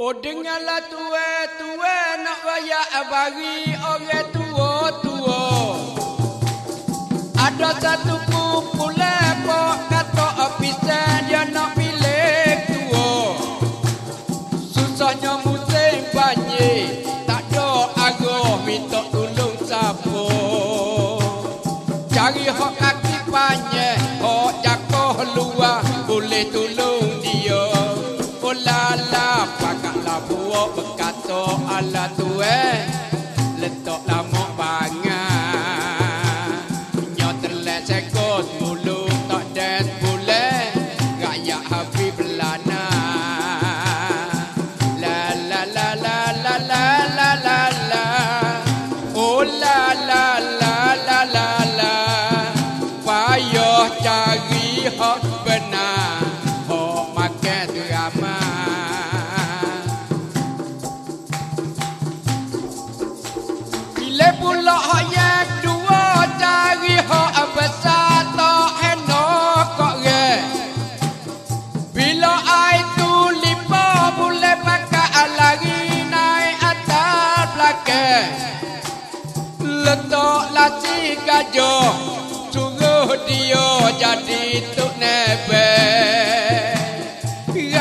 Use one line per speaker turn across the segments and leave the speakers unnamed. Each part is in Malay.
Oh dengarlah tua tua nak raya bagi orang tua tua. Ada satu kumpulan pok kata ofisan dia nak pilih tua. Susahnya musim banjir tak ada arah minta tolong siapa. Cari hak kaki panjang, hak jakoh luar boleh tolong bekato ala tuwe suruh dia jadi tuk nebe.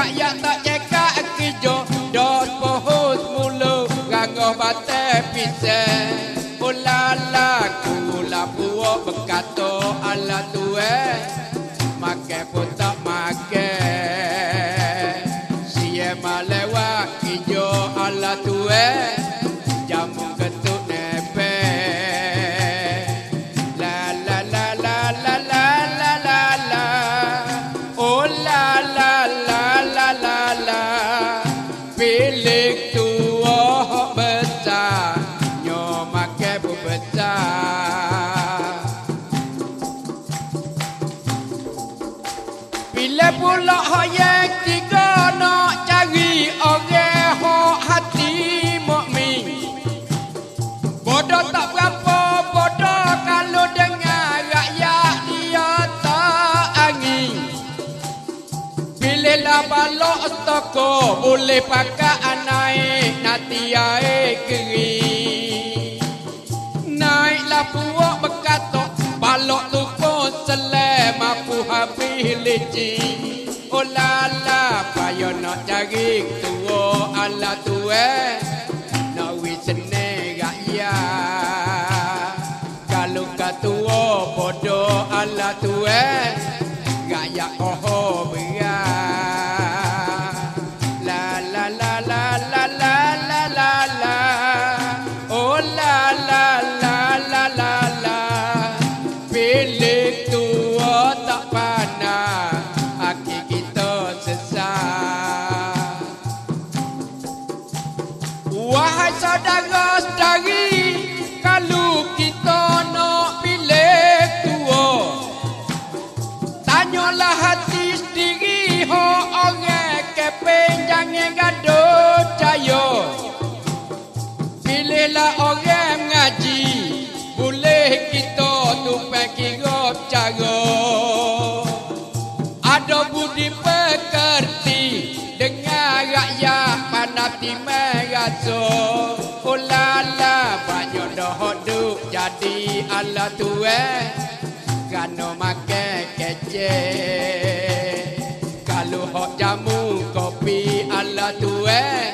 Rakyat tak cekak kerja Dos pohon mulu Rangoh batai pisang Ulala kula buat berkata ala Makan pun tak makan pula hak yang tiga nak cari orang hak hati mukmin. Bodoh tak berapa bodoh kalau dengar rakyat dia tak angin. Pilihlah balok toko boleh pakai naik nanti air kering. Naiklah puak berkata balok tu pun selai mampu habis licin. la la pa yo no jagi tuo ala tuwe no wi sene ga ya kalau ka tuo podo ala tuwe gak ya oh, oh. Pilihlah orang ngaji Boleh kita tupai kira cara. Ada budi pekerti Dengan rakyat panati merasa Oh lala banyak dah duk jadi ala tuan Kerana makan kecek Kalau hok jamu kopi ala tuan